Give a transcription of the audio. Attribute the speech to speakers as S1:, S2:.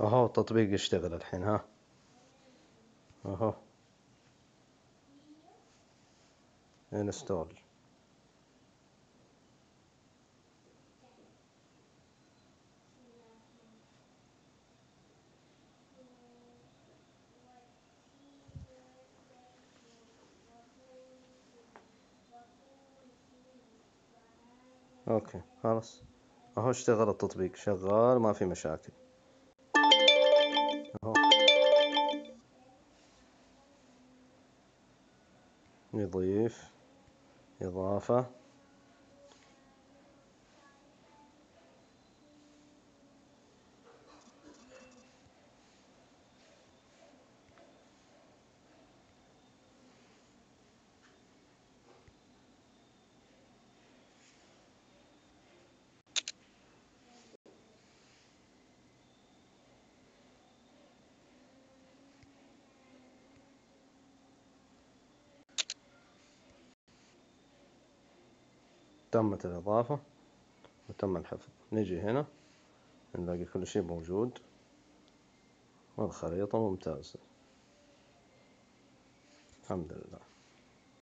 S1: أهو التطبيق يشتغل الحين ها. أهو. انستول أوكي خلاص. أهو اشتغل التطبيق شغال ما في مشاكل. يضيف إضافة تمت الإضافة وتم الحفظ. نجي هنا نلاقي كل شيء موجود والخريطة ممتازة. الحمد لله.